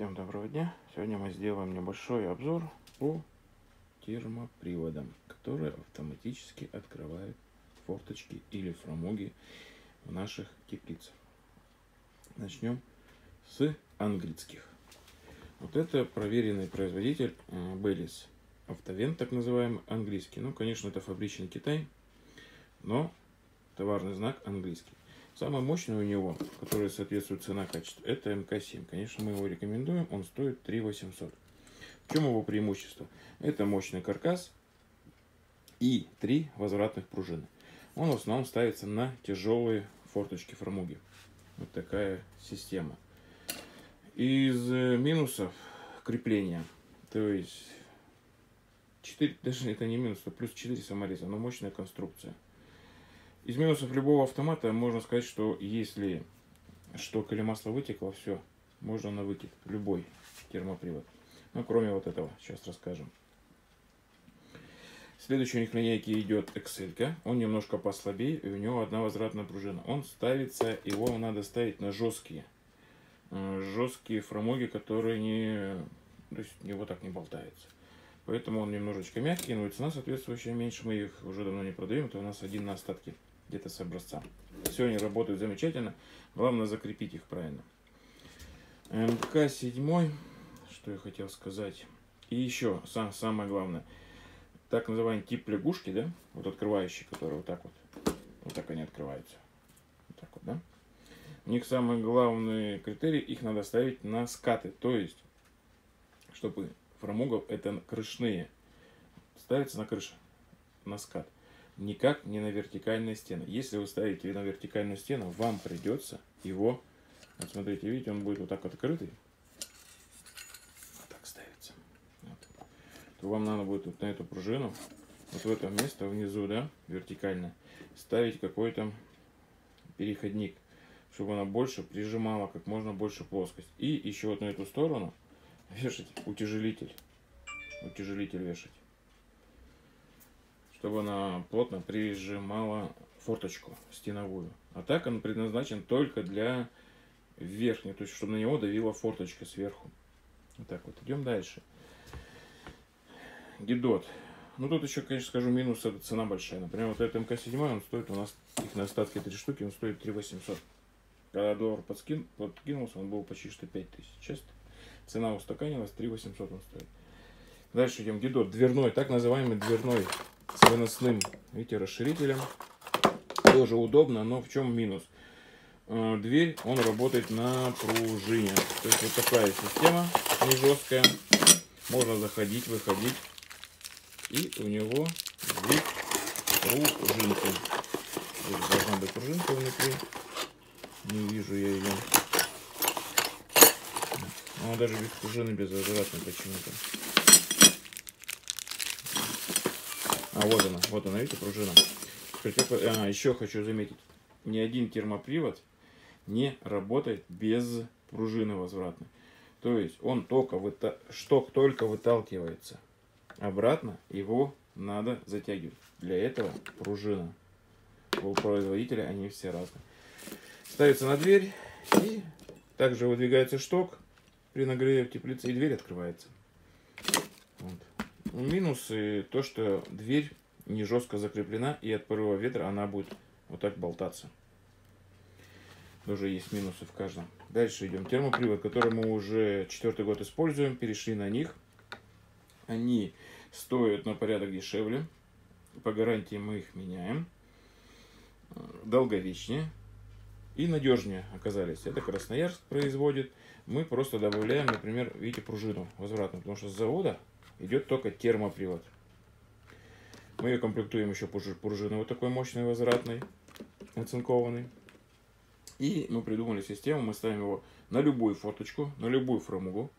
Всем доброго дня! Сегодня мы сделаем небольшой обзор по термоприводам, которые автоматически открывают форточки или фрамуги в наших теплицах. Начнем с английских. Вот это проверенный производитель Беллис. Автовент, так называемый, английский. Ну, конечно, это фабричный Китай, но товарный знак английский. Самый мощный у него, который соответствует цена-качество, это МК-7. Конечно, мы его рекомендуем, он стоит 3 800. В чем его преимущество? Это мощный каркас и три возвратных пружины. Он в основном ставится на тяжелые форточки фрамуги. Вот такая система. Из э, минусов крепления, то есть 4, даже это не минус, а плюс 4 самореза, но мощная конструкция. Из минусов любого автомата можно сказать, что если что масло вытекло, все, можно на выкид, любой термопривод. Ну, кроме вот этого, сейчас расскажем. Следующий у них на линейке идет Excel. Он немножко послабее, и у него одна возвратная пружина. Он ставится, его надо ставить на жесткие. Э, жесткие фрамуги, которые не, то есть его так не болтаются. Поэтому он немножечко мягкий, но и цена соответствующая меньше. Мы их уже давно не продаем, это у нас один на остатки где-то с образца. Все они работают замечательно. Главное закрепить их правильно. МК-7, что я хотел сказать. И еще, сам, самое главное, так называемый тип лягушки, да, вот открывающие, которые вот так вот, вот так они открываются. Вот так вот, да. У них самый главный критерий, их надо ставить на скаты, то есть, чтобы фрамугов это крышные, ставится на крыше, на скат никак не на вертикальной стены. Если вы ставите на вертикальную стену, вам придется его, вот смотрите, видите, он будет вот так открытый, вот так ставится. Вот. То вам надо будет вот на эту пружину, вот в это место внизу, да, вертикально, ставить какой-то переходник, чтобы она больше прижимала как можно больше плоскость. И еще вот на эту сторону вешать утяжелитель. Утяжелитель вешать чтобы она плотно прижимала форточку стеновую. А так он предназначен только для верхней, то есть чтобы на него давила форточка сверху. Вот так вот. Идем дальше. Гидот. Ну тут еще, конечно, скажу, минус это цена большая. Например, вот этот МК-7, он стоит у нас, их на остатке 3 штуки, он стоит 3 800. Когда доллар подкин, подкинулся, он был почти что 5 тысяч. Сейчас цена устаканилась, 3 800 он стоит. Дальше идем. Гидот. Дверной, так называемый дверной с выносным, видите, расширителем. Тоже удобно, но в чем минус? Э, дверь, он работает на пружине. То есть вот такая система, не жесткая. Можно заходить, выходить. И у него здесь пружинка. Здесь должна быть пружинка внутри. Не вижу я ее. Она даже без пружины, без возвратной почему-то. А вот она, вот она, видите, пружина. А, еще хочу заметить, ни один термопривод не работает без пружины возвратной. То есть он только выта... шток только выталкивается. Обратно его надо затягивать. Для этого пружина. У производителя они все разные. Ставится на дверь и также выдвигается шток при нагреве в теплице и дверь открывается. Вот. Минусы то, что дверь не жестко закреплена и от порыва ветра она будет вот так болтаться. Тоже есть минусы в каждом. Дальше идем. Термопривод, который мы уже четвертый год используем. Перешли на них. Они стоят на порядок дешевле. По гарантии мы их меняем. Долговечнее и надежнее оказались. Это Красноярск производит. Мы просто добавляем, например, видите, пружину возвратную, потому что с завода идет только термопривод. Мы ее комплектуем еще пружиной вот такой мощной возвратной, оцинкованной. И мы придумали систему, мы ставим его на любую форточку, на любую фрамугу,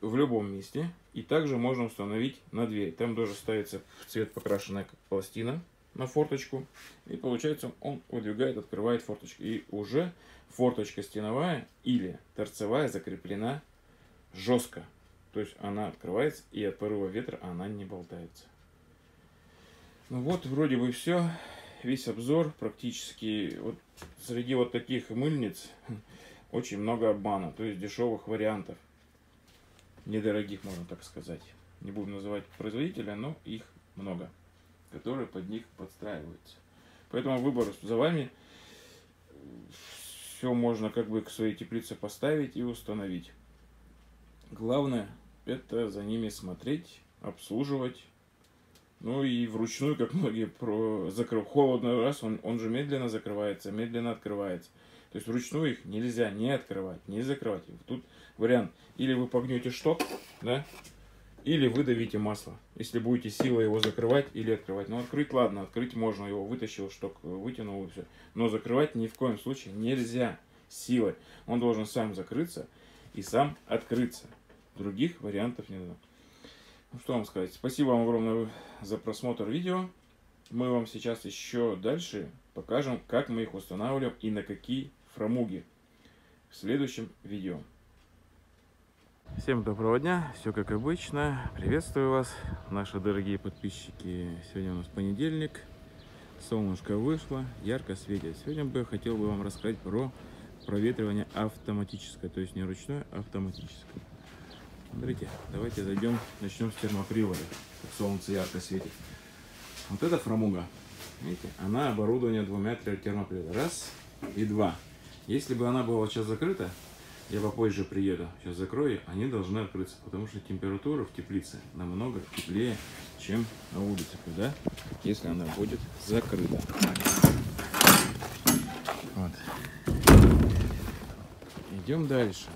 в любом месте. И также можно установить на дверь. Там тоже ставится в цвет покрашенная пластина на форточку. И получается он выдвигает, открывает форточку. И уже форточка стеновая или торцевая закреплена жестко. То есть она открывается и от порыва ветра она не болтается. Ну вот, вроде бы все. Весь обзор практически вот среди вот таких мыльниц очень много обмана, то есть дешевых вариантов. Недорогих, можно так сказать. Не буду называть производителя, но их много, которые под них подстраиваются. Поэтому выбор за вами. Все можно как бы к своей теплице поставить и установить. Главное это за ними смотреть, обслуживать. Ну и вручную, как многие про закрыв холодный раз, он, он же медленно закрывается, медленно открывается. То есть вручную их нельзя не открывать, не закрывать. Тут вариант, или вы погнете шток, да, или выдавите масло. Если будете силой его закрывать или открывать. Ну, открыть, ладно, открыть можно, его вытащил шток, вытянул и все. Но закрывать ни в коем случае нельзя силой. Он должен сам закрыться и сам открыться. Других вариантов не надо. Ну, что вам сказать. Спасибо вам огромное за просмотр видео. Мы вам сейчас еще дальше покажем, как мы их устанавливаем и на какие фрамуги в следующем видео. Всем доброго дня, все как обычно. Приветствую вас, наши дорогие подписчики. Сегодня у нас понедельник, солнышко вышло, ярко светит. Сегодня бы я хотел бы вам рассказать про проветривание автоматическое, то есть не ручное, а автоматическое. Смотрите, давайте зайдем, начнем с термопривода. Солнце ярко светит. Вот эта фрамуга, видите, она оборудование двумя термоприводами. Раз и два. Если бы она была сейчас закрыта, я попозже приеду, сейчас закрою, они должны открыться, потому что температура в теплице намного теплее, чем на улице, да? Если она будет закрыта. Вот. Идем дальше.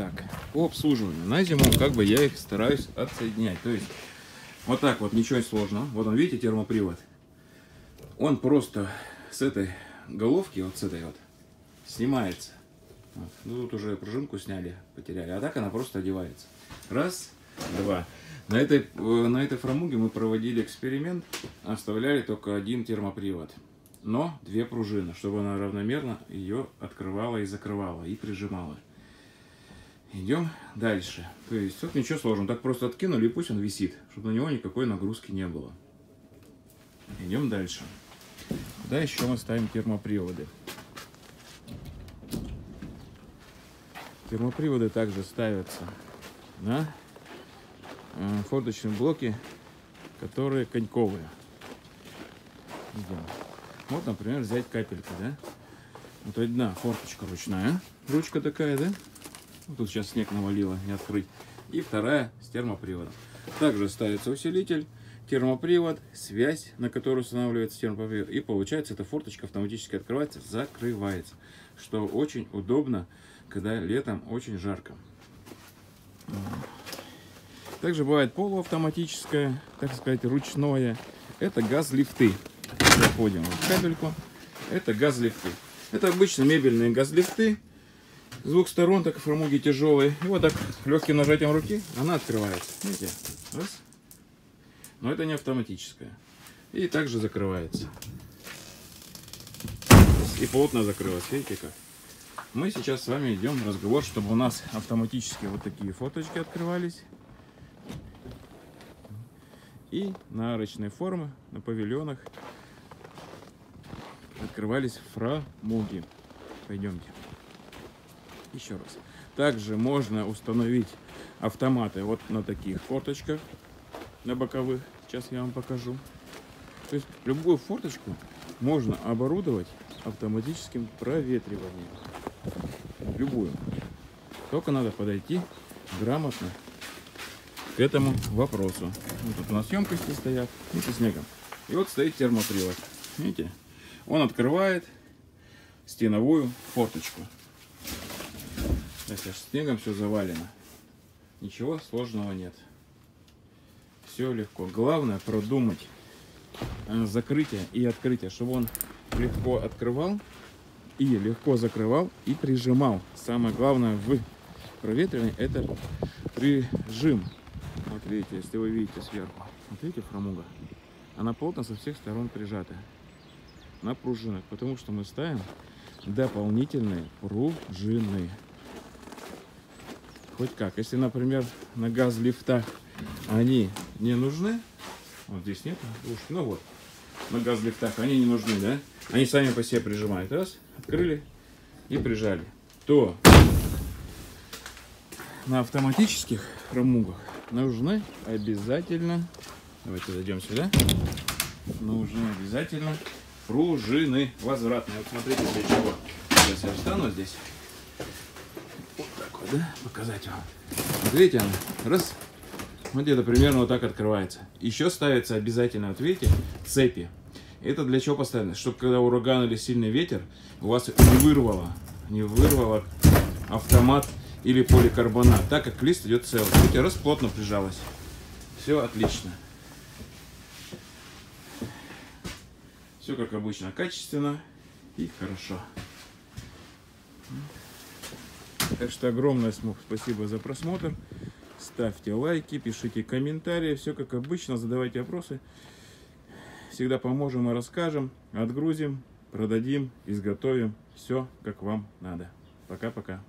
Так, по обслуживанию. На зиму как бы я их стараюсь отсоединять. То есть вот так вот, ничего сложного. Вот он, видите, термопривод. Он просто с этой головки, вот с этой вот, снимается. Вот. Ну, тут уже пружинку сняли, потеряли. А так она просто одевается. Раз, два. На этой, на этой фрамуге мы проводили эксперимент. Оставляли только один термопривод. Но две пружины, чтобы она равномерно ее открывала и закрывала, и прижимала. Идем дальше. То есть тут ничего сложного. Так просто откинули и пусть он висит, чтобы на него никакой нагрузки не было. Идем дальше. Куда еще мы ставим термоприводы? Термоприводы также ставятся на э, форточные блоки, которые коньковые. Идем. Вот, например, взять капельку, да? Вот одна форточка ручная, ручка такая, да? Тут сейчас снег навалило, не открыть. И вторая с термоприводом. Также ставится усилитель, термопривод, связь, на которую устанавливается термопривод. И получается, эта форточка автоматически открывается, закрывается. Что очень удобно, когда летом очень жарко. Также бывает полуавтоматическое, так сказать, ручное. Это газ-лифты. Заходим в кабельку. Это газ-лифты. Это обычно мебельные газ-лифты с двух сторон, так и фрамуги тяжелые. И вот так легким нажатием руки она открывается. Видите? Раз. Но это не автоматическая. И также закрывается. И плотно закрылась. Видите как? Мы сейчас с вами идем разговор, чтобы у нас автоматически вот такие фоточки открывались. И на арочной формы, на павильонах открывались фрамуги. Пойдемте еще раз. Также можно установить автоматы вот на таких форточках, на боковых. Сейчас я вам покажу. То есть любую форточку можно оборудовать автоматическим проветриванием. Любую. Только надо подойти грамотно к этому вопросу. Вот тут у нас емкости стоят и со снегом. И вот стоит термопривод. Видите? Он открывает стеновую форточку. Если снегом все завалено, ничего сложного нет. Все легко. Главное продумать э, закрытие и открытие, чтобы он легко открывал и легко закрывал и прижимал. Самое главное в проветривании это прижим. Вот видите, если вы видите сверху, вот видите фрамуга, она плотно со всех сторон прижата на пружинах, потому что мы ставим дополнительные пружины хоть как. Если, например, на газ-лифтах они не нужны, вот здесь нет ушки, ну вот, на газ-лифтах, они не нужны, да? Они сами по себе прижимают. Раз, открыли и прижали. То на автоматических хромугах нужны обязательно, давайте зайдем сюда, нужны обязательно пружины возвратные. Вот смотрите для чего. Сейчас я встану здесь. Вот так вот, да, показать вам. Вот видите, она, раз, вот где-то примерно вот так открывается. Еще ставится обязательно, вот видите, цепи. Это для чего постоянно? Чтобы когда ураган или сильный ветер, у вас не вырвало, не вырвало автомат или поликарбонат, так как лист идет целый. Видите, раз плотно прижалось. Все отлично. Все как обычно, качественно и хорошо. Так что огромное спасибо за просмотр. Ставьте лайки, пишите комментарии. Все как обычно, задавайте вопросы. Всегда поможем и расскажем, отгрузим, продадим, изготовим. Все как вам надо. Пока-пока.